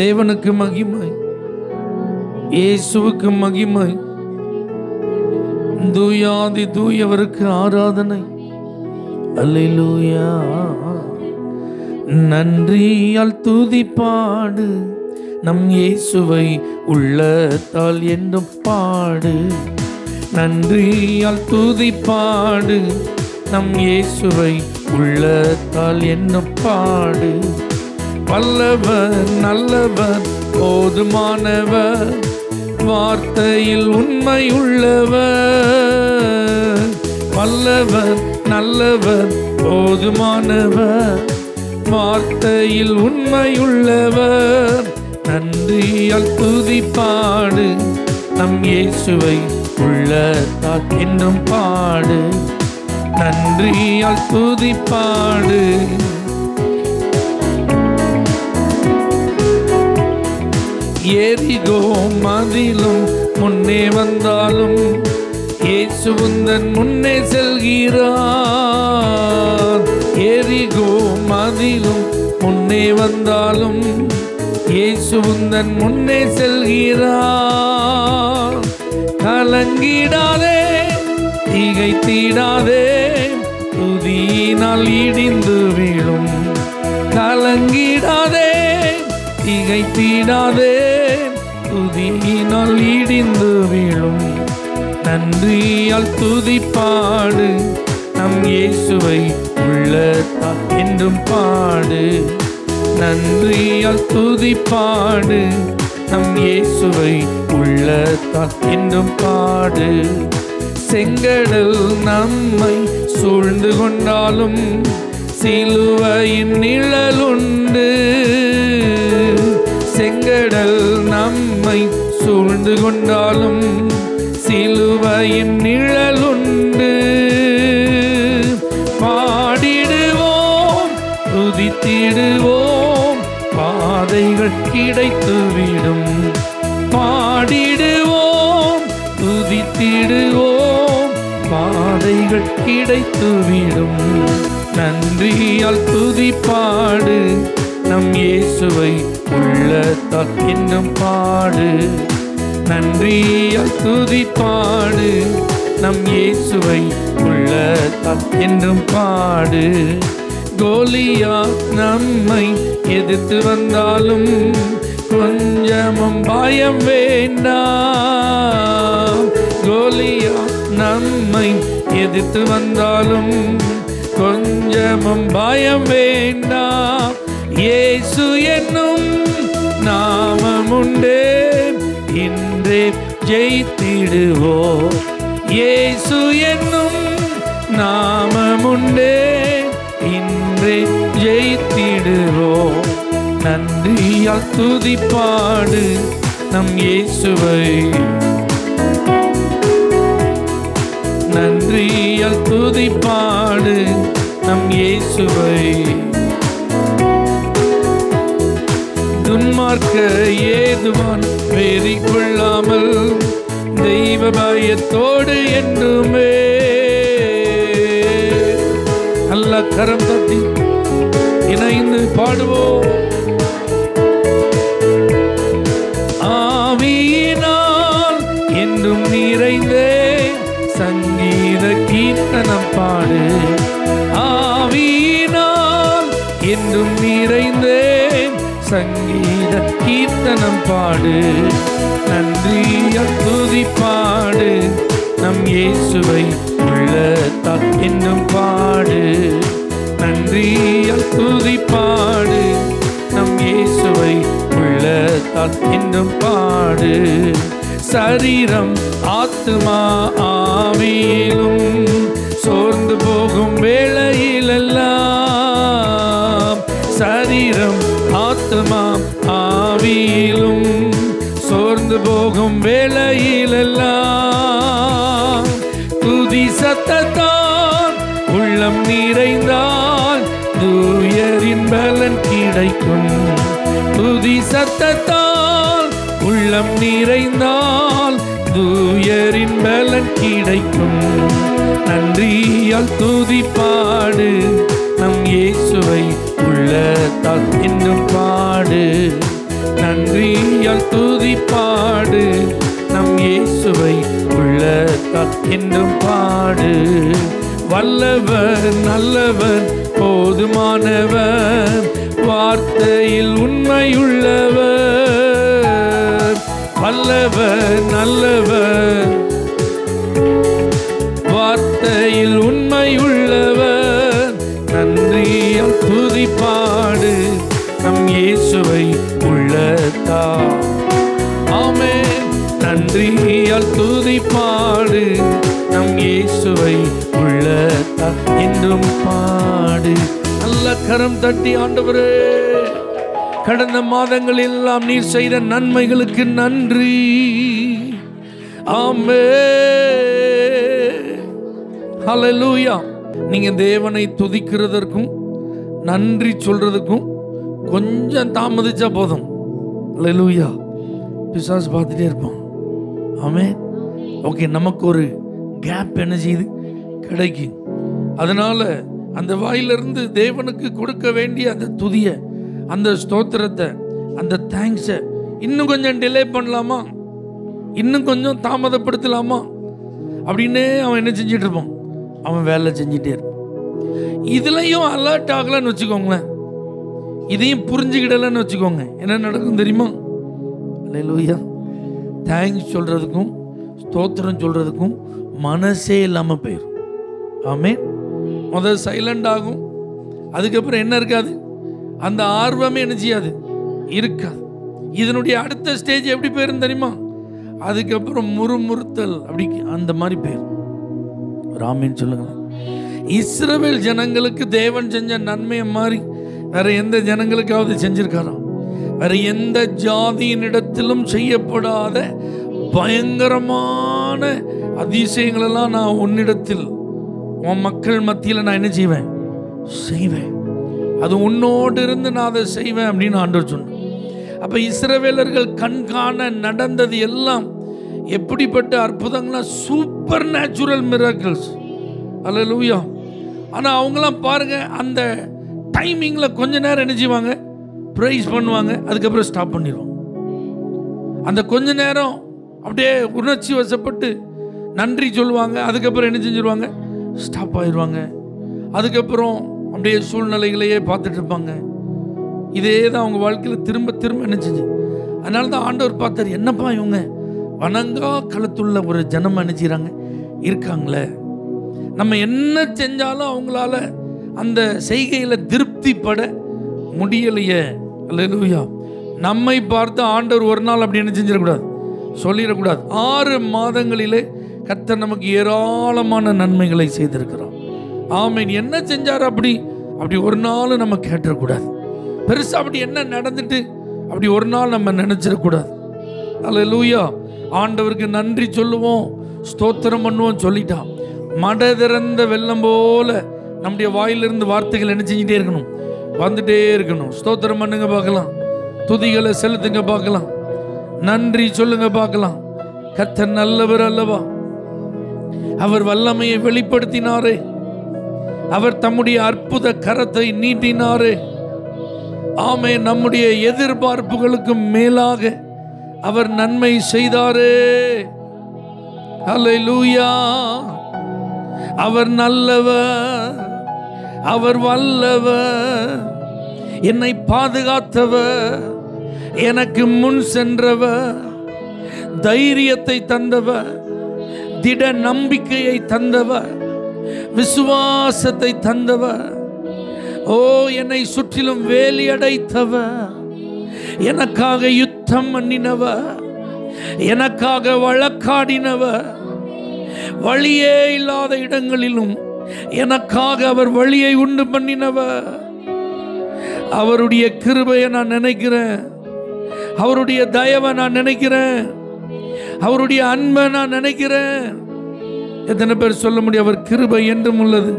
தேவனுக்கு மகிமை இயேசுவுக்கு மகிமை தூயாதி தூயவருக்கு ஆராதனை. அல்லூயா நன்றியால் துதிப்பாடு நம் இயேசுவை உள்ளத்தால் என்றும் பாடு. நன்றியால் துதிப்பாடு நம் இயேசுவை உள்ளத்தால் என்னும் பாடு. வல்லவர் நல்லவர் போதுமானவர் வார்த்தையில் உண்மை உள்ளவர் வல்லவர் நல்லவர் போதுமானவர் வார்த்தையில் உண்மையுள்ளவர். நன்றியால் துதிப்பாடு நம் இயேசுவை உள்ளத்தால் என்றும் பாடு. நன்றியால் துதிப்பாடு ஏரிகோ மதிலும் முன்னே வந்தாலும் இயேசுந்தன் முன்னே செல்கிறார். ஏரிகோ மதிலும் முன்னே வந்தாலும் இயேசுந்தன் முன்னே செல்கிறார். கலங்கிடாதே திகைத்திடாதே துதியினால் இடிந்து விழும். கலங்கிடாதே திகைத்திடாதே துதியினால் இடிந்து விழும். நன்றியால் துதிப்பாடு நம் இயேசுவை உள்ளத்தா என்றும் பாடு. நன்றியால் துதிப்பாடு நம் இயேசுவை உள்ளத்தா என்றும் பாடு. செங்கடல் நம்மை சூழ்ந்து கொண்டாலும் சிலுவையின் நிழலுண்டு சூழ்ந்து கொண்டாலும் சிலுவையின் நிழலுண்டு. பாடிடுவோம் துதித்திடுவோம் பாதைகள் கிடைத்துவிடும். பாடிடுவோம் துதித்திடுவோம் பாதைகள் கிடைத்துவிடும். நன்றியால் துதிப்பாடு நம் இயேசுவை உள்ளத்தால் இன்னும் பாடு. நன்றியால் துதிப்பாடு. நம் இயேசுவை உள்ளத்தால் என்றும் பாடு. கோலியா நம்மை எதிர்த்து வந்தாலும் கொஞ்சமும் பயம் வேண்டாம். கோலியா நம்மை எதிர்த்து வந்தாலும் கொஞ்சமும் பயம் வேண்டாம். ஏசு என்னும் இன்றே ஜெயித்திடுவோ. இயேசு என்னும் நாமமுண்டே இன்றே ஜெயித்திடுவோம் நன்றியால் துதிப்பாடு நம் இயேசுவை. நன்றியால் துதிப்பாடு நம் இயேசுவை. துன்மார்க்க ஏதுவான் வேறி கொள்ளாமல் தெய்வ பயத்தோடு என்றுமே. நல்ல கரம் தட்டி இணைந்து பாடுவோம். கீர்த்தனம் பாடு. நன்றியால் துதி பாடு. நம் இயேசுவை உள்ளத்தால் என்னும் பாடு. நன்றியால் துதி பாடு. நம் இயேசுவை உள்ளத்தால் என்னும் பாடு. சரீரம் ஆத்மா ஆவியிலும் சோர்ந்து போகும் வேளையிலெல்லாம் சரீரம் ஆத்மா ஆவியிலும் சோர்ந்து போகும் வேளையிலெல்லாம். துதி சத்தத்தான் உள்ளம் நிறைந்தால் தூயரின் பலன் கிடைக்கும். துதி சத்தத்தால் உள்ளம் நிறைந்தால் தூயரின் பலன் கிடைக்கும். நன்றியால் துதி பாடு. நன்றியால் துதி பாடு நம் இயேசுவை உள்ளத்தா என்றும் பாடு. வல்லவர் நல்லவர் போதுமானவர் வார்த்தையில் உண்மையுள்ளவர். வல்லவர் நல்லவர் வார்த்தையில் உண்மையுள்ளவர். நன்றியால் துதி உள்ளத்தால் துதி பாடு. நம் இயேசுவை உள்ளத்தால் என்றும் பாடு. நல்ல கரம் தட்டி ஆண்டவரே. கடந்த மாதங்கள் எல்லாம் நீர் செய்த நன்மைகளுக்கு நன்றி. ஆமே ஹalleluya. நீங்க தேவனை துதிக்கிறதற்கும் நன்றி சொல்றதுக்கும் கொஞ்சம் தாமதிச்சா போதும். லூயா பிசாஸ் பார்த்துட்டே இருப்பான். ஆமே ஓகே நமக்கு ஒரு கேப் என்ன செய்யுது கிடைக்கும் அதனால அந்த வாயிலிருந்து தேவனுக்கு கொடுக்க வேண்டிய அந்த துதிய அந்த ஸ்தோத்திரத்தை அந்த தேங்க்ஸை இன்னும் கொஞ்சம் டிலே பண்ணலாமா? இன்னும் கொஞ்சம் தாமதப்படுத்தலாமா? அப்படின்னே அவன் என்ன செஞ்சிட்டு இருப்பான்? அவன் வேலை செஞ்சிட்டே இருப்பான். இதுலயும் அலர்ட் ஆகலன்னு வச்சுக்கோங்களேன். இதையும் புரிஞ்சுக்கிடலன்னு வச்சுக்கோங்க. என்ன நடக்கும் தெரியுமா? லூயா தேங்க்ஸ் சொல்கிறதுக்கும் ஸ்தோத்திரம் சொல்கிறதுக்கும் மனசே இல்லாமல் போயிடும் ஆமே முதல் சைலண்ட் ஆகும். அதுக்கப்புறம் என்ன இருக்காது? அந்த ஆர்வமே என்ன செய்யாது இருக்காது. இதனுடைய அடுத்த ஸ்டேஜ் எப்படி போயிரும் தெரியுமா? அதுக்கப்புறம் முறுமுறுத்தல் அப்படி அந்த மாதிரி போயிரும். ராமின்னு சொல்லுங்களேன். இஸ்ரவேல் ஜனங்களுக்கு தேவன் செஞ்ச நன்மையை மாதிரி வேற எந்த ஜனங்களுக்காவது செஞ்சிருக்காராம் வேற எந்த ஜாதியினிடத்திலும் செய்யப்படாத பயங்கரமான அதிசயங்களெல்லாம் நான் உன்னிடத்தில் உன் மக்கள் மத்தியில் நான் என்ன செய்வேன்? செய்வேன். அது உன்னோடு இருந்து நான் அதை செய்வேன் அப்படின்னு ஆண்டவர் சொன்னேன் அப்போ இஸ்ரவேலர்கள் கண்காண நடந்தது எல்லாம் எப்படிப்பட்ட அற்புதங்களா சூப்பர் நேச்சுரல் மிராக்கிள்ஸ் அல்ல ஆனால் அவங்களாம் பாருங்க அந்த டைமிங்கில் கொஞ்ச நேரம் என்ன செய்வாங்க? ப்ரைஸ் பண்ணுவாங்க அதுக்கப்புறம் ஸ்டாப் பண்ணிடுவோம். அந்த கொஞ்ச நேரம் அப்படியே உணர்ச்சி வசப்பட்டு நன்றி சொல்லுவாங்க அதுக்கப்புறம் என்ன செஞ்சிருவாங்க? ஸ்டாப் ஆயிடுவாங்க. அதுக்கப்புறம் அப்படியே சூழ்நிலைகளையே பார்த்துட்டு இருப்பாங்க. இதே தான் அவங்க வாழ்க்கையில் திரும்ப திரும்ப என்ன செஞ்சு. அதனால தான் ஆண்டவர் பார்த்தார் என்னப்பா இவங்க? வணங்கா களத்துள்ள ஒரு ஜனம் என்ன இருக்காங்களே. நம்ம என்ன செஞ்சாலும் அவங்களால அந்த செய்கையில் திருப்திப்பட முடியலையே. அல்லா நம்மை பார்த்து ஆண்டவர் ஒரு நாள் அப்படி என்ன செஞ்சிடக்கூடாது? சொல்லிடக்கூடாது. ஆறு மாதங்களிலே கர்த்தர் நமக்கு ஏராளமான நன்மைகளை செய்திருக்கிறோம் ஆமீன். என்ன செஞ்சார் அப்படி? அப்படி ஒரு நாள் நம்ம கேட்டுறக்கூடாது பெருசாக அப்படி என்ன நடந்துட்டு அப்படி ஒரு நாள் நம்ம நினச்சிடக்கூடாது. அல்ல லூயா ஆண்டவருக்கு நன்றி சொல்லுவோம். ஸ்தோத்திரம் பண்ணுவோம் சொல்லிட்டான். மட திறந்த வெள்ளம் போல நம்முடைய வாயிலிருந்து வார்த்தைகள் என்ன செஞ்சுட்டே இருக்கணும்? வந்துட்டே இருக்கணும். ஸ்தோத்திரம் பண்ணுங்க பார்க்கலாம். துதிகளை செலுத்துங்க பார்க்கலாம். நன்றி சொல்லுங்க பார்க்கலாம். கத்த நல்லவர் அல்லவா? அவர் வல்லமையை வெளிப்படுத்தினாரே. அவர் தம்முடைய அற்புத கரத்தை நீட்டினாரே. ஆமே நம்முடைய எதிர்பார்ப்புகளுக்கு மேலாக அவர் நன்மை செய்தாரே. அலை லூயா அவர் நல்லவர். அவர் வல்லவர் என்னை பாதுகாத்தவர் எனக்கு முன் சென்றவர் தைரியத்தை தந்தவர் திட நம்பிக்கையை தந்தவர் விசுவாசத்தை தந்தவர். ஓ என்னை சுற்றிலும் வேலி அடைத்தவர் எனக்காக யுத்தம் பண்ணினவர் எனக்காக வழக்காடினவர். வழியே இல்லாத இடங்களிலும் எனக்காக அவர் வழியை உண்டு பண்ணினவர். அவருடைய கிருபையை நான் நினைக்கிறேன். அவருடைய தயவை நான் நினைக்கிறேன். அவருடைய அன்பை நான் நினைக்கிறேன். எத்தனை பேர் சொல்ல முடியும் அவர் கிருபை என்றும் உள்ளது.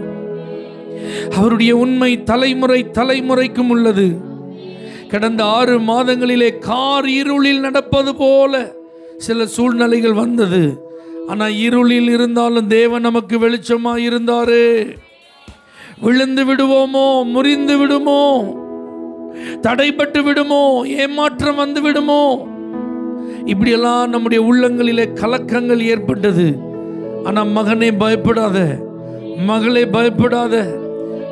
அவருடைய உண்மை தலைமுறை தலைமுறைக்கும் உள்ளது. கடந்த ஆறு மாதங்களிலே கார் இருளில் நடப்பது போல சில சூழ்நிலைகள் வந்தது. ஆனா இருளில் இருந்தாலும் தேவன் நமக்கு வெளிச்சமா இருந்தாரு. விழுந்து விடுவோமோ முறிந்து விடுமோ தடைப்பட்டு விடுமோ ஏமாற்றம் வந்து விடுமோ? இப்படியெல்லாம் நம்முடைய உள்ளங்களிலே கலக்கங்கள் ஏற்பட்டது. ஆனா மகனே பயப்படாத மகளே பயப்படாத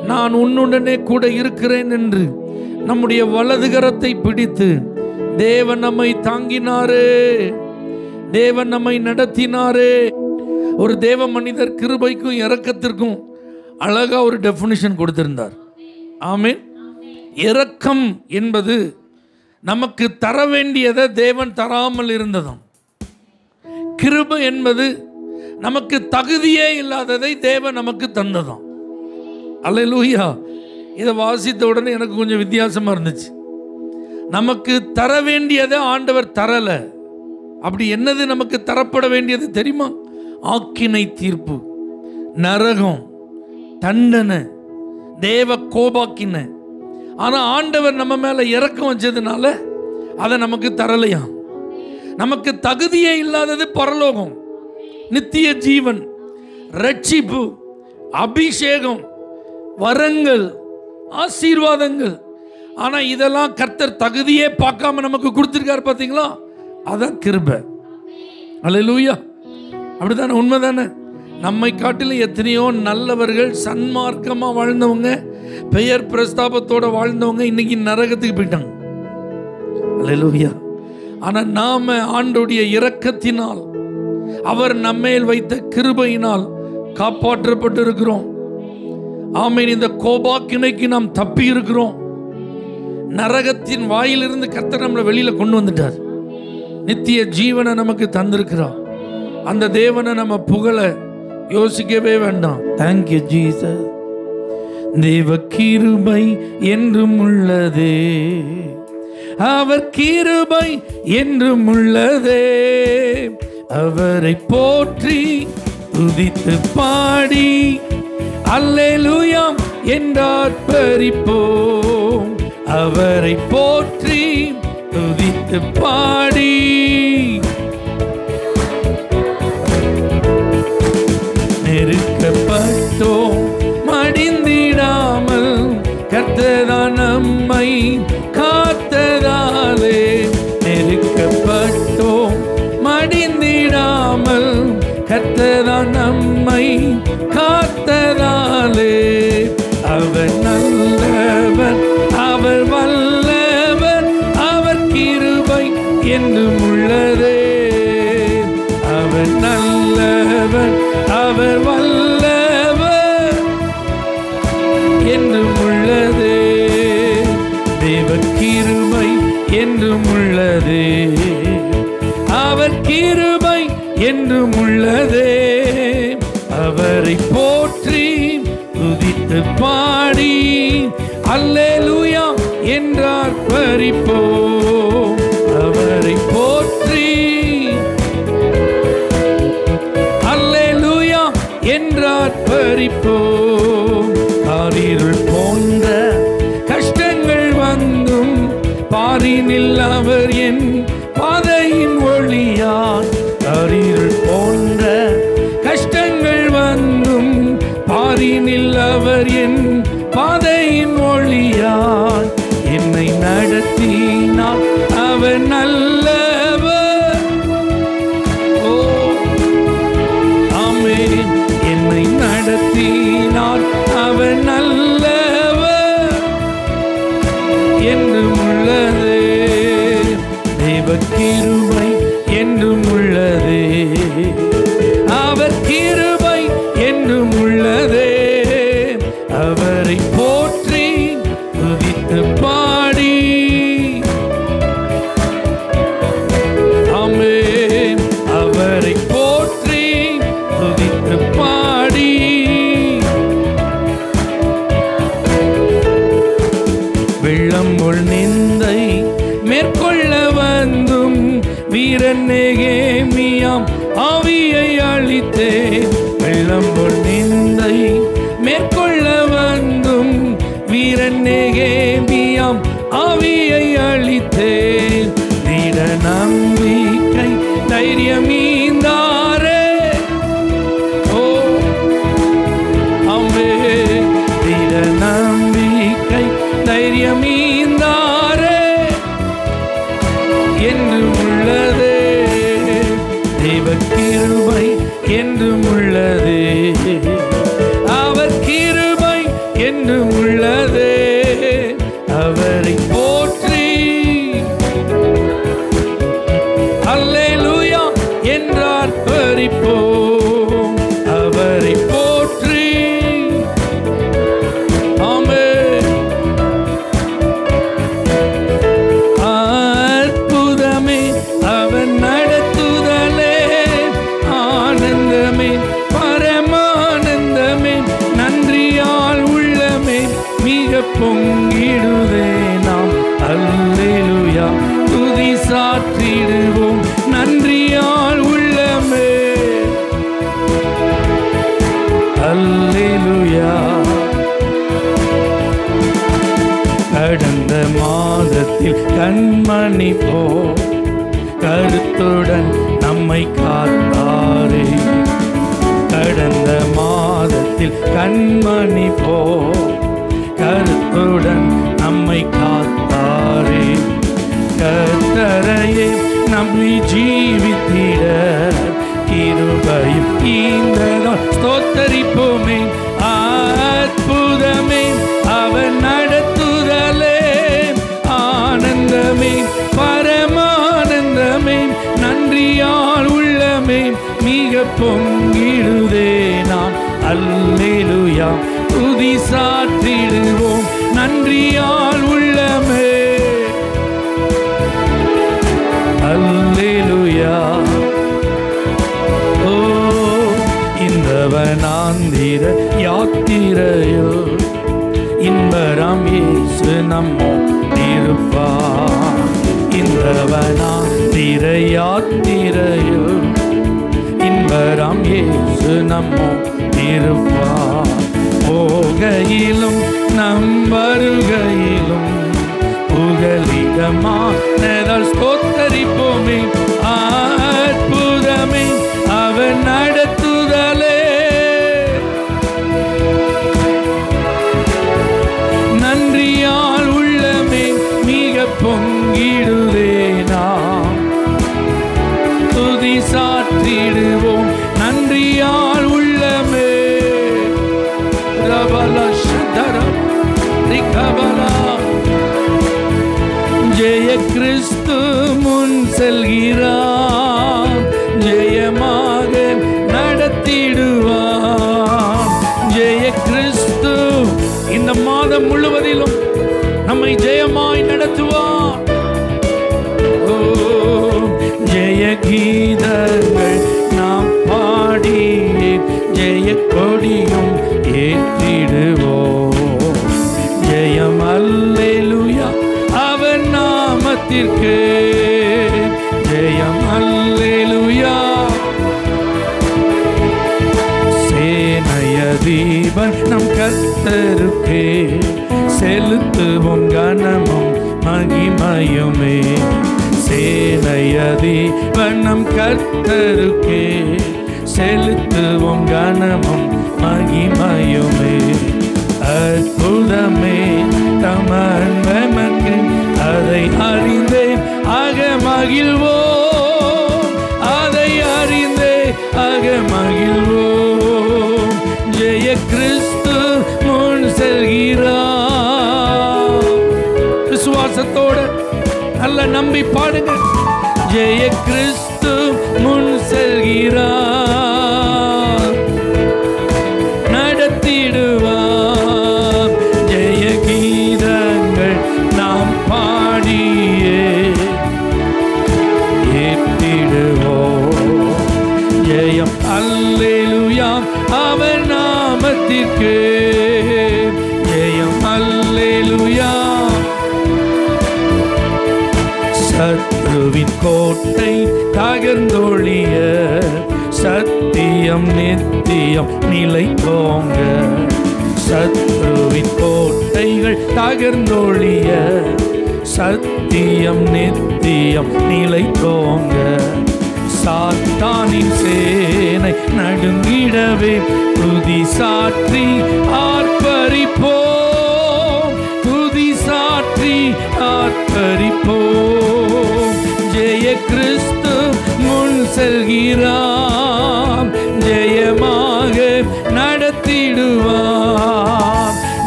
நான் உன்னுடனே கூட இருக்கிறேன் என்று நம்முடைய வலதுகரத்தை பிடித்து தேவன் நம்மை தாங்கினாரே. தேவன் நம்மை நடத்தினாரே. ஒரு தேவ மனிதர் கிருபைக்கும் இறக்கத்திற்கும் அழகா ஒரு டெஃபினிஷன் கொடுத்திருந்தார். ஆமீன். இரக்கம் என்பது நமக்கு தர வேண்டியதை தேவன் தராமல் இருந்ததும். கிருபை என்பது நமக்கு தகுதியே இல்லாததை தேவன் நமக்கு தந்ததும். அல்ல லூயா இதை வாசித்த உடனே எனக்கு கொஞ்சம் வித்தியாசமாக இருந்துச்சு. நமக்கு தர வேண்டியதை ஆண்டவர் தரலை. அப்படி என்னது நமக்கு தரப்பட வேண்டியது தெரியுமா? ஆக்கினை தீர்ப்பு நரகம் தண்டனை தேவ கோபாக்கின. ஆனா ஆண்டவர் நம்ம மேல இறக்கம் வச்சதுனால அதை நமக்கு தரலையாம் நமக்கு தகுதியே இல்லாதது பரலோகம் நித்திய ஜீவன் ரட்சிப்பு அபிஷேகம் வரங்கள் ஆசீர்வாதங்கள். ஆனா இதெல்லாம் கர்த்தர் தகுதியே பார்க்காம நமக்கு கொடுத்துருக்காரு பார்த்தீங்களா அதான் கிருபை. அல்லேலூயா. அப்படிதானே உண்மைதானே? நம்மை காட்டிலும் எத்தனையோ நல்லவர்கள் சன்மார்க்கமாக வாழ்ந்தவங்க பெயர் பிரஸ்தாபத்தோட வாழ்ந்தவங்க இன்னைக்கு நரகத்துக்கு போயிட்டாங்க. அல்லேலூயா. ஆனா நாம ஆண்டுடைய இரக்கத்தினால் அவர் நம்மேல் வைத்த கிருபையினால் காப்பாற்றப்பட்டு இருக்கிறோம் ஆமீன். இந்த கோபாக்கிணைக்கு நாம் தப்பி இருக்கிறோம் நரகத்தின் வாயிலிருந்து கர்த்தர் நம்மளை வெளியில கொண்டு வந்துட்டார். நித்திய ஜீவனை நமக்கு தந்திருக்கிறார் அந்த தேவனை நம்ம புகழ யோசிக்கவே வேண்டாம். தேங்க்யூ ஜீசஸ் தேவ கிருபை என்றும் உள்ளதே. அவர் கிருபை என்றும் உள்ளதே. அவரை போற்றி துதித்து பாடி அல்லேலூயாம் என்றார் பறிப்போம். அவரை போற்றி பாட்டு பாடி. நெருக்கப்பட்டோம் மடிந்திடாமல் கர்த்ததான் நம்மை காத்ததாலே. நெருக்கப்பட்டோம் மடிந்திடாமல் கர்த்ததான் நம்மை காத்ததாலே. அவர் நல்லவர் அவர் வல்ல என்றும் உள்ளதே அவர் நல்லவர் அவர் வல்லவர். என்றும் உள்ளதே தேவ கிருமை என்றும் உள்ளதே அவர் கிருமை என்றும் உள்ளதே அவரை போற்றி துதித்து பாடி அல்லேலூயா என்றார் பறிப்போ என்றார் காரிருள் போன்ற கஷ்டங்கள் வந்தும் பாரினில் அவர் என் தேவ கிருபை என்றும் உள்ளதே. கண்மணி போ. கருத்துடன் நம்மை காத்தாரே. கடந்த மாதத்தில் கண்மணி போ. கருத்துடன் நம்மை காத்தாரே. கத்தரையே நம்பி ஜீவித்திட. கிருபையும் ஈந்ததால் ஸ்தோத்தரிப்போமே. பொங்கிடுதே நாம். அல்லேலுயா. துதி சாற்றிடுவோம். நன்றியால் உள்ளமே. அல்லேலுயா. ஓ இந்தவனாந்திர யாத்திரையோ இன்பராம் இயேசு நம்மோ நம்மோடிருப்பார் இந்தவனாந்திர யாத்திரையோ இன்பராம் இயேசு நம்மோடிருப்பார் போகையிலும் நம் வருகையிலும் புகலிடமானதால் ஸ்தோத்தரிப்போமே. ஆற்பு செல்கிறார் ஜெயமாக நடத்திடுவார் ஜெய கிறிஸ்து இந்த மாதம் முழுவதிலும் நம்மை ஜெயமாய் நடத்துவார் ஓ, ஜெய கீதங்கள் கர்த்தருக்கே செலுத்துவோம் கனமும் மகிமையுமே. சேனையதி வண்ணம் கர்த்தருக்கே செலுத்துவோம் கனமும் மகிமையுமே. அற்புதமே தமக்கு அதை அறிந்தே ஆக மகிழ்வோ அதை அறிந்தே ஆக மகிழ்வோ ஜெய கிறிஸ்து. செல்கிறார் விசுவாசத்தோட நல்ல நம்பி பாடுங்க. ஜெய கிறிஸ்து முன் செல்கிறார். நடத்திடுவார். ஜெய கீதங்கள் நாம் பாடியே. ஏற்றிடுவோம். ஜெயம். அல்லேலுயா. அவன் கோட்டை தகர்ந்தொழிய சத்தியம் நித்தியம் நிலை போங்க. சத்ருவின் கோட்டைகள் தகர்ந்தொழிய சத்தியம் நித்தியம் நிலை போங்க. சாத்தானின் சேனை நடுங்கிடவே துதி சாற்றி ஆர்ப்பரிப்போம். துதி சாற்றி ஆர்ப்பரிப்போம். கிறிஸ்து முன் செல்கிறாம் ஜெயமாக நடத்திடுவார்.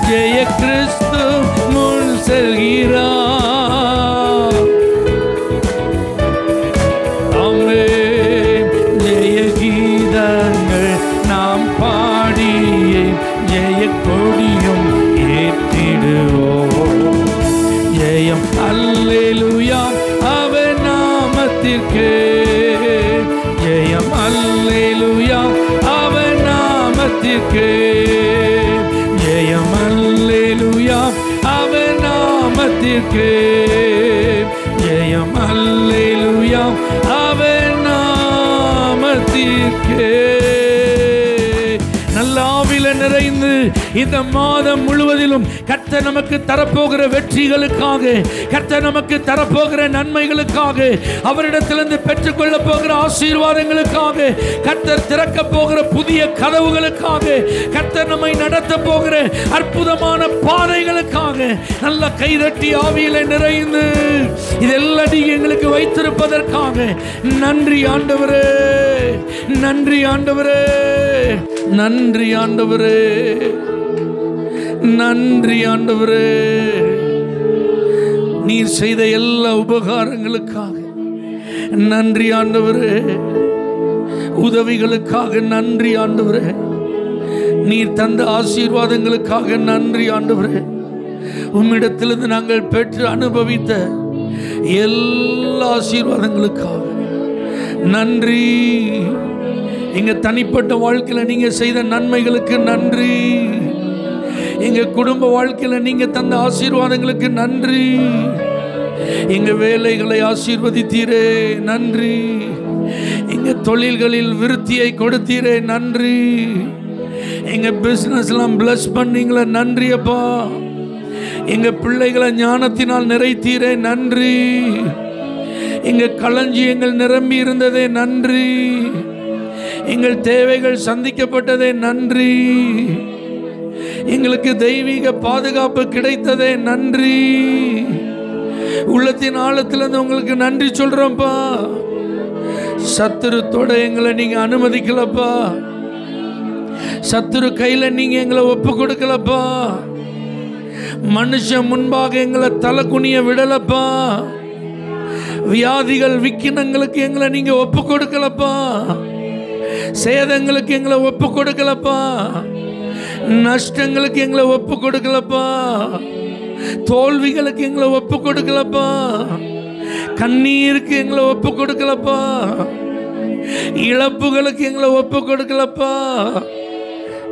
ஜெய கிறிஸ்து முன் செல்கிறார். இந்த மாதம் முழுவதிலும் கர்த்த நமக்கு தரப்போகிற வெற்றிகளுக்காக கர்த்த நமக்கு தரப்போகிற நன்மைகளுக்காக அவரிடத்திலிருந்து பெற்றுக்கொள்ள போகிற ஆசீர்வாதங்களுக்காக கர்த்தர் திறக்க போகிற புதிய கதவுகளுக்காக கர்த்தர் நம்மை நடத்த போகிற அற்புதமான பாதைகளுக்காக நல்ல கைதட்டி ஆவியில நிறைந்து இதெல்லாம் எங்களுக்கு வைத்திருப்பதற்காக. நன்றி ஆண்டவரே நன்றி ஆண்டவரே நன்றி ஆண்டவரே. நன்றி ஆண்டவரே. நீர் செய்த எல்லா உபகாரங்களுக்காக நன்றி ஆண்டவரே. உதவிகளுக்காக நன்றி ஆண்டவரே. நீர் தந்த ஆசீர்வாதங்களுக்காக நன்றி ஆண்டவரே. உம்மிடத்திலிருந்து நாங்கள் பெற்று அனுபவித்த எல்லா ஆசீர்வாதங்களுக்காக நன்றி. எங்க தனிப்பட்ட வாழ்க்கையில நீங்க செய்த நன்மைகளுக்கு நன்றி. எங்க குடும்ப வாழ்க்கையில நீங்க தந்த ஆசீர்வாதங்களுக்கு நன்றி. எங்க வேலைகளை ஆசீர்வதித்தீரே நன்றி. எங்க தொழில்களில் விருத்தியை கொடுத்தீரே நன்றி. எங்க பிசினஸ் எல்லாம் பிளஸ் பண்ணீங்களே நன்றி அப்பா. எங்க பிள்ளைகளை ஞானத்தினால் நிறைத்தீரே நன்றி. எங்க களஞ்சியங்கள் நிரம்பி இருந்ததே நன்றி. எங்கள் தேவைகள் சந்திக்கப்பட்டதே நன்றி. எங்களுக்கு தெய்வீக பாதுகாப்பு கிடைத்ததே நன்றி. உள்ளத்தின் ஆழத்திலிருந்து உங்களுக்கு நன்றி சொல்றோம்ப்பா சத்துருத்தோட எங்களை நீங்க அனுமதிக்கலப்பா. சத்துரு கையில நீங்க எங்களை ஒப்பு கொடுக்கலப்பா. மனுஷன் முன்பாக எங்களை தலை குனிய விடலப்பா. வியாதிகள் விக்கினங்களுக்கு எங்களை நீங்க ஒப்பு கொடுக்கலப்பா. சேதங்களுக்கு எங்களை ஒப்பு கொடுக்கலப்பா. நஷ்டங்களுக்கு எங்களை ஒப்பு கொடுக்கலப்பா. தோல்விகளுக்கு எங்களை ஒப்பு கொடுக்கலப்பா. கண்ணீருக்கு எங்களை ஒப்பு கொடுக்கலப்பா. இழப்புகளுக்கு எங்களை ஒப்பு கொடுக்கலப்பா.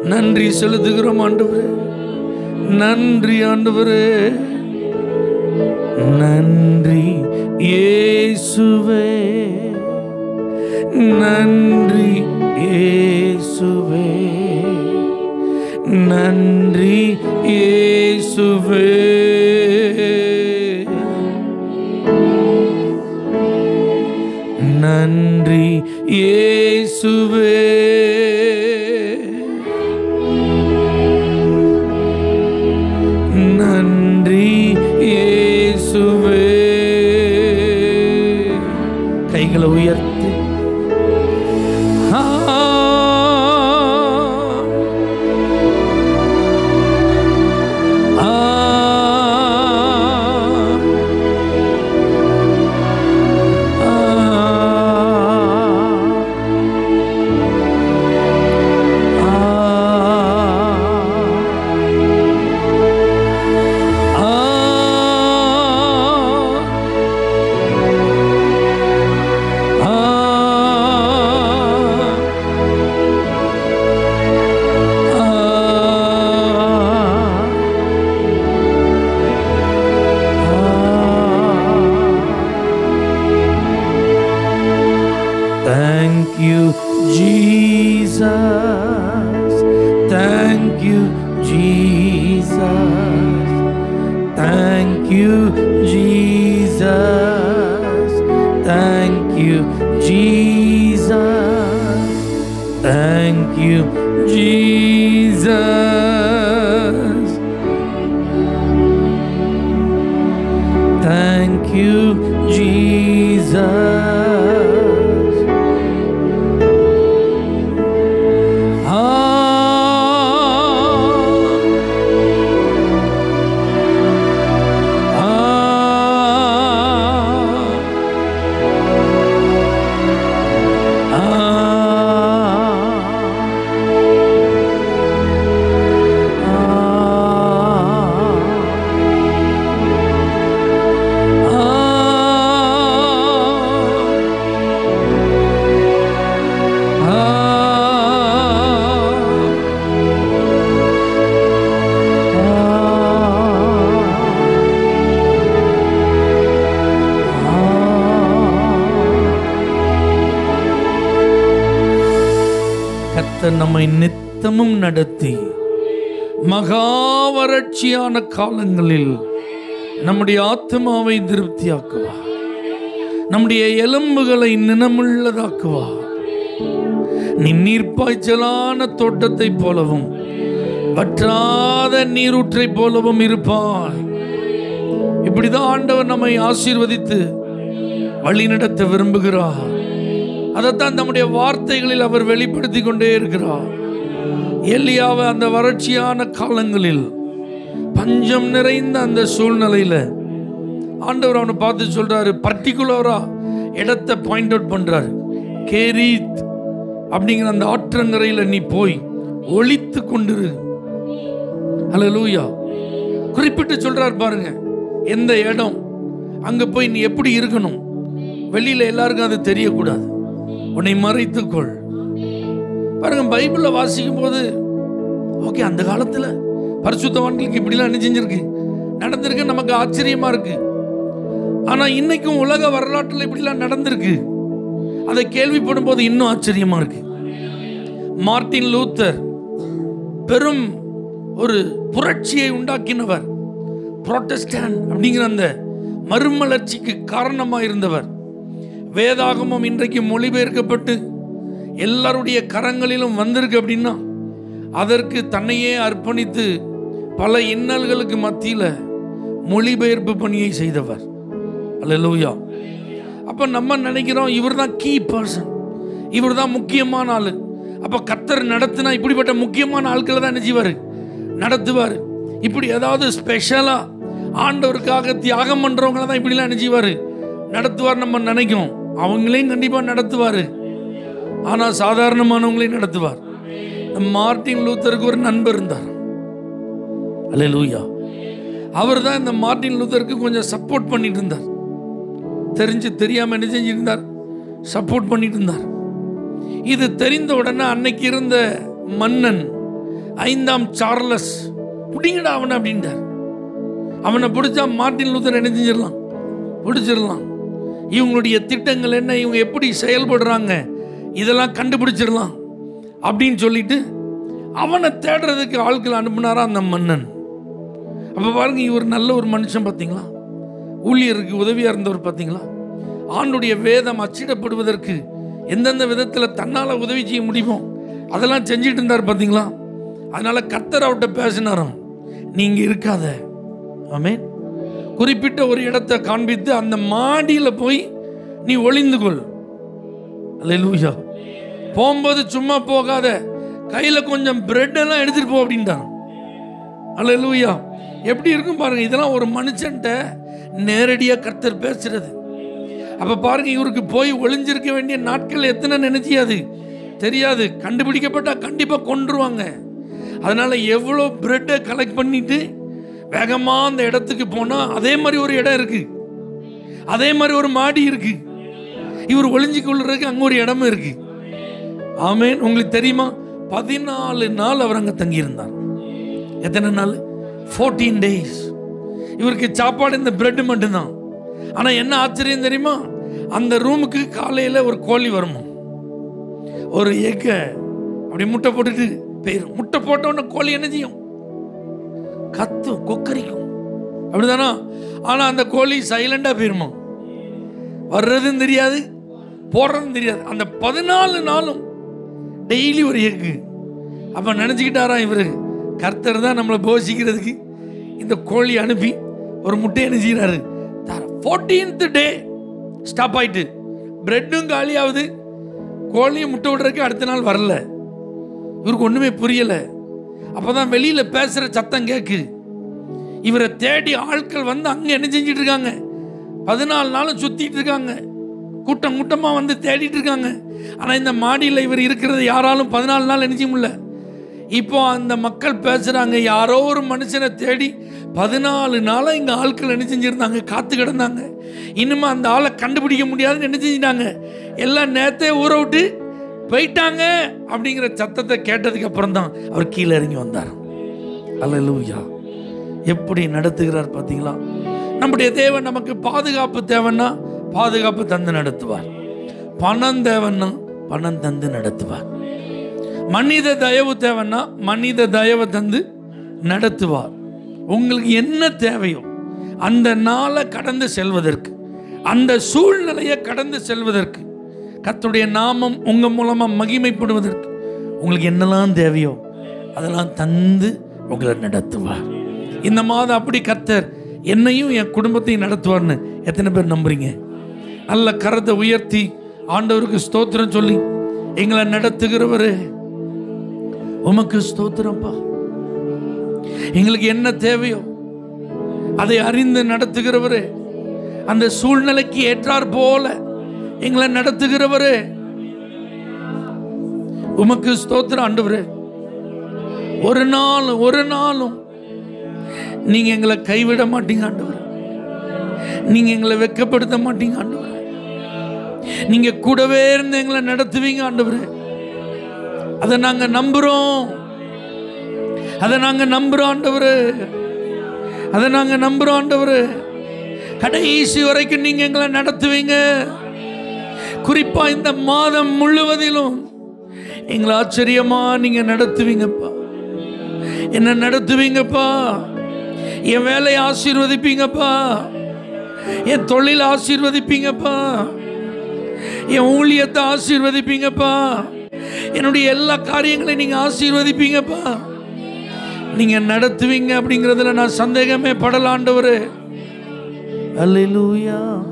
நன்றி செலுத்துகிறோம் ஆண்டவரே. நன்றி ஆண்டவரே. நன்றி இயேசுவே. நன்றி இயேசுவே. நன்றி இயேசுவே. நன்றி இயேசுவே. நம்மை நித்தமும் நடத்தி மகா வறட்சியான காலங்களில் நம்முடைய ஆத்மாவை திருப்தியாக்குவார் நம்முடைய எலும்புகளை நினமுள்ளதாக்குவார் நீ நீர்ப்பாய்ச்சலான தோட்டத்தைப் போலவும் வற்றாத நீரூற்றைப் போலவும் இருப்பாய். இப்படிதான் ஆண்டவர் நம்மை ஆசீர்வதித்து வழிநடத்த விரும்புகிறார். அதைத்தான் நம்முடைய வார்த்தைகளில் அவர் வெளிப்படுத்தி கொண்டே இருக்கிறார். எல்லியாவை அந்த வறட்சியான காலங்களில் பஞ்சம் நிறைந்த அந்த சூழ்நிலையில ஆண்டவர் அவனை பார்த்து சொல்றாரு பர்டிகுலரா இடத்தை பாயிண்ட் அவுட் பண்றாரு. கேரீத் அப்படிங்கிற அந்த ஆற்றங்கரையில நீ போய் ஒழித்து கொண்டிரு. லூயா குறிப்பிட்டு சொல்கிறார் பாருங்க எந்த இடம்? அங்க போய் நீ எப்படி இருக்கணும்? வெளியில எல்லாருக்கும் அது தெரியக்கூடாது. உன்னை மறைத்துக்கொள். பாருங்க பைபிளில் வாசிக்கும் போது ஓகே அந்த காலத்துல பரிசுத்தவான்களுக்கு இப்படிலாம் என்ன செஞ்சிருக்கு நடந்திருக்கு நமக்கு ஆச்சரியமா இருக்கு. ஆனா இன்னைக்கும் உலக வரலாற்றில் இப்படிலாம் நடந்திருக்கு. அதை கேள்விப்படும் போது இன்னும் ஆச்சரியமா இருக்கு. மார்டின் லூத்தர் பெரும் ஒரு புரட்சியை உண்டாக்கினவர். புரோட்டஸ்டான் அப்படிங்கிற அந்த மறுமலர்ச்சிக்கு காரணமாக இருந்தவர் வேதாகமம் இன்றைக்கு மொழிபெயர்க்கப்பட்டு எல்லாருடைய கரங்களிலும் வந்திருக்கு அப்படின்னா அதற்கு தன்னையே அர்ப்பணித்து பல இன்னல்களுக்கு மத்தியில் மொழிபெயர்ப்பு பணியை செய்தவர். அல்ல லூயா அப்போ நம்ம நினைக்கிறோம் இவர் தான் கீ பர்சன் இவர் தான் முக்கியமான ஆள். அப்போ கத்தர் நடத்தினா இப்படிப்பட்ட முக்கியமான ஆட்களை தான் என்ன செய்வார்? நடத்துவார். இப்படி ஏதாவது ஸ்பெஷலாக ஆண்டவருக்காக தியாகம் பண்ணுறவங்கள தான் இப்படிலாம் என்ன செய்வார்? நடத்துவார் நம்ம நினைக்கிறோம். அவங்களையும் கண்டிப்பாக நடத்துவார். ஆனால் சாதாரணமானவங்களையும் நடத்துவார். மார்ட்டின் லூத்தருக்கு ஒரு நண்பர் இருந்தார். அல்ல லூயா அவர் தான் இந்த மார்ட்டின் லூத்தருக்கு கொஞ்சம் சப்போர்ட் பண்ணிட்டு இருந்தார். தெரிஞ்சு தெரியாமல் என்ன செஞ்சிருந்தார்? சப்போர்ட் பண்ணிட்டு இருந்தார். இது தெரிந்த உடனே அன்னைக்கு இருந்த மன்னன் ஐந்தாம் சார்லஸ் பிடிங்கடா அவனை அப்படின்ட்டார். அவனை பிடிச்சா மார்ட்டின் லூத்தர் என்ன செஞ்சிடலாம்? பிடிச்சிடலாம். இவங்களுடைய திட்டங்கள் என்ன இவங்க எப்படி செயல்படுறாங்க இதெல்லாம் கண்டுபிடிச்சிடலாம் அப்படின்னு சொல்லிட்டு அவனை தேடுறதுக்கு ஆட்கள் அனுப்புனாரா அந்த மன்னன். அப்போ பாருங்க இவர் நல்ல ஒரு மனுஷன் பார்த்தீங்களா ஊழியருக்கு உதவியாக இருந்தவர் பார்த்தீங்களா ஆண்டுடைய வேதம் அச்சிடப்படுவதற்கு எந்தெந்த விதத்தில் தன்னால் உதவி செய்ய முடியுமோ அதெல்லாம் செஞ்சுட்டு இருந்தார் பார்த்தீங்களா அதனால் கத்தர் அவர்கிட்ட பேசினாராம் நீங்கள் இருக்காத. ஆமென். குறிப்பிட்ட ஒரு இடத்தை காண்பித்து அந்த மாடியில் போய் நீ ஒளிந்து கொள். அல்லேலூயா. போகும்போது சும்மா போகாத. கையில் கொஞ்சம் பிரெட் எல்லாம் எடுத்துட்டு போ அப்படின்ட்டான். அல்லேலூயா. எப்படி இருக்கும் பாருங்க இதெல்லாம் ஒரு மனுஷன்ட்ட நேரடியாக கர்த்தர் பேசுறது. அப்போ பாருங்க இவருக்கு போய் ஒளிஞ்சிருக்க வேண்டிய நாட்கள் எத்தனை நினைச்சியாது தெரியாது. கண்டுபிடிக்கப்பட்டா கண்டிப்பாக கொன்றுவாங்க. அதனால எவ்வளோ பிரெட்டை கலெக்ட் பண்ணிட்டு வேகமாக அந்த இடத்துக்கு போனால் அதே மாதிரி ஒரு இடம் இருக்கு. அதே மாதிரி ஒரு மாடி இருக்கு. இவர் ஒளிஞ்சு கொள்றதுக்கு அங்கே ஒரு இடமும் இருக்கு. ஆமேன். உங்களுக்கு தெரியுமா? பதினாலு நாள் அவர் அங்கே தங்கியிருந்தார். எத்தனை நாள்? ஃபோர்டீன் டேஸ் இவருக்கு சாப்பாடு இந்த பிரெட் மட்டும்தான். ஆனால் என்ன ஆச்சரியம் தெரியுமா? அந்த ரூமுக்கு காலையில் ஒரு கோழி வருமா? ஒரு எக்கை. அப்படி முட்டை போட்டுட்டு போயிடும் முட்டை போட்ட உடனே கோழி என்ன செய்யும்? கத்தும் கொக்கரிக்கும். அப்படிதானா? ஆனால் அந்த கோழி சைலண்டாக போயிருமா? வர்றதும் தெரியாது போடுறதும் தெரியாது. அந்த பதினாலு நாளும் டெய்லி ஒரு எக்கு அப்போ நினச்சிக்கிட்டாரா இவர்? கர்த்தர் தான் நம்மளை போஷிக்கிறதுக்கு இந்த கோழி அனுப்பி ஒரு முட்டை என்ன செய்கிறாரு தர. ஃபோர்டீன்த் டே ஸ்டாப் ஆயிட்டு. பிரெட்டும் காலியாகுது. கோழியும் முட்டை விடுறதுக்கு அடுத்த நாள் வரல. இவருக்கு ஒன்றுமே புரியலை. அப்போ தான் வெளியில் பேசுகிற சத்தம் கேட்கு இவரை தேடி ஆட்கள் வந்து அங்கே என்ன செஞ்சிட்டு இருக்காங்க பதினாலு நாளும் சுற்றிட்டு இருக்காங்க கூட்டம் கூட்டமாக வந்து தேடிட்டு இருக்காங்க ஆனால் இந்த மாடியில் இவர் இருக்கிறது யாராலும் பதினாலு நாள் நினைச்ச முடியல. இப்போ அந்த மக்கள் பேசுகிறாங்க யாரோ ஒரு மனுஷனை தேடி பதினாலு நாளாக இங்கே ஆட்கள் என்ன செஞ்சுருந்தாங்க? காத்து கிடந்தாங்க. இன்னுமே அந்த ஆளை கண்டுபிடிக்க முடியாதுன்னு என்ன செஞ்சிட்டாங்க? எல்லாம் நேரத்தையே ஊற விட்டு போயிட்டாங்க அப்படிங்கிற சத்தத்தை கேட்டதுக்கு அப்புறம் தான் அவர் கீழே இறங்கி வந்தார். அல்லேலூயா. எப்படி நடத்துகிறார் பார்த்தீங்களா? நம்முடைய தேவன் நமக்கு பாதுகாப்பு தேவைன்னா பாதுகாப்பு தந்து நடத்துவார். பணம் தேவைன்னா பணம் தந்து நடத்துவார். மனித தயவு தேவைன்னா மனித தயவை தந்து நடத்துவார். உங்களுக்கு என்ன தேவையோ அந்த நாளை கடந்து செல்வதற்கு அந்த சூழ்நிலையை கடந்து செல்வதற்கு கத்தருடைய நாமம் உங்கள் மூலமாக மகிமைப்படுவதற்கு உங்களுக்கு என்னெல்லாம் தேவையோ அதெல்லாம் தந்து உங்களை நடத்துவார். இந்த மாதம் அப்படி கத்தர் என்னையும் என் குடும்பத்தையும் நடத்துவார்னு எத்தனை பேர் நம்புறீங்க? நல்ல கரத்தை உயர்த்தி ஆண்டவருக்கு ஸ்தோத்திரம் சொல்லி எங்களை நடத்துகிறவர். உமக்கு ஸ்தோத்திரம்ப்பா எங்களுக்கு என்ன தேவையோ அதை அறிந்து நடத்துகிறவர். அந்த சூழ்நிலைக்கு ஏற்றார் போல எங்களை நடத்துகிறவரே. உமக்கு ஸ்தோத்திரம் ஆண்டவரே. ஒரு நாள் ஒரு நாளும் நீங்க எங்களை கைவிட மாட்டீங்க ஆண்டவர். நீங்க எங்களை வெட்கப்படுத்த மாட்டீங்க ஆண்டவர். நீங்க கூடவே இருந்து எங்களை நடத்துவீங்க ஆண்டவர். அதை நாங்க நம்புறோம். அதை நாங்க நம்புறோம் ஆண்டவர். அதை நாங்க நம்புறோம் ஆண்டவர். கடைசி வரைக்கும் நீங்க எங்களை நடத்துவீங்க. குறிப்பா இந்த மாதம் முழுவதிலும் எங்களை ஆச்சரியமா நீங்க நடத்துவீங்கப்பா. என்ன நடத்துவீங்கப்பா? என் வேலையை ஆசீர்வதிப்பீங்கப்பா? என் தொழில் ஆசீர்வதிப்பீங்கப்பா? என் ஊழியத்தை ஆசீர்வதிப்பீங்கப்பா? என்னுடைய எல்லா காரியங்களையும் நீங்க ஆசீர்வதிப்பீங்கப்பா. நீங்க நடத்துவீங்க அப்படிங்கிறதுல நான் சந்தேகமே படலாண்டவரு. அல்லூயா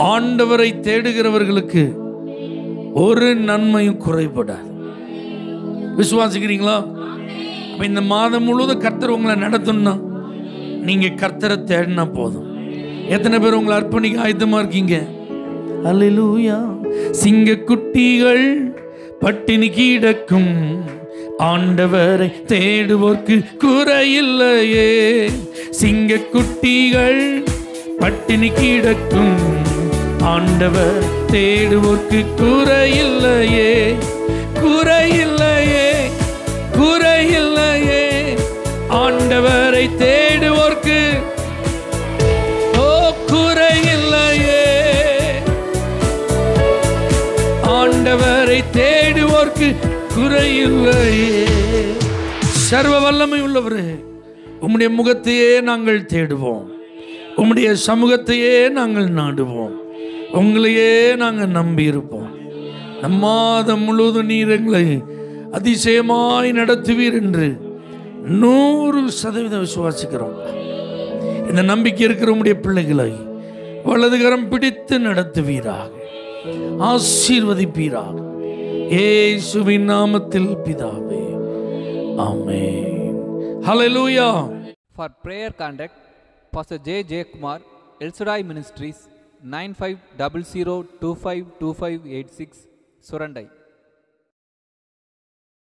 ஆண்டவரை தேடுகிறவர்களுக்கு ஒரு நன்மையும் குறைபடாது. விசுவாசிக்கிறீங்களா? அப்ப இந்த மாதம் முழுவதும் கர்த்தர் உங்களை நடத்தணும்னா நீங்க கர்த்தரை தேடினா போதும். எத்தனை பேர் உங்களை அர்ப்பணிக்க ஆயத்தமா இருக்கீங்க? அல்லேலூயா. சிங்க குட்டிகள் பட்டினி கிடக்கும். ஆண்டவரை தேடுவோர்க்கு குறையில்லையே. சிங்க குட்டிகள் பட்டினி கிடக்கும். ஆண்டவர் தேடுவோர்க்கு குறையில்லையே குறையில்லையே குறையில்லையே. ஆண்டவரை தேடுவோர்க்கு ஓ குறையில்லையே. ஆண்டவரை தேடுவோர்க்கு குறையில்லையே. சர்வ வல்லமை உள்ளவரே உம்முடைய முகத்தையே நாங்கள் தேடுவோம். உம்முடைய சமூகத்தையே நாங்கள் நாடுவோம். உங்களையே நாங்கள் நம்பியிருப்போம் நம் மாதம் முழுவதும் நீர் எங்களை அதிசயமாய் நடத்துவீர் என்று நூறு சதவீதம் விசுவாசிக்கிறோம். இந்த நம்பிக்கை இருக்கிற உம்முடைய பிள்ளைகளை வலதுகரம் பிடித்து நடத்துவீராக. ஆசீர்வதிப்பீராக. ஏசுவின் நாமத்தில் பிதாவே. ஆமே hallelujah for prayer contact pastor J Jayakumar El Shaddai ministries nine five double zero two five two five eight six Surandai.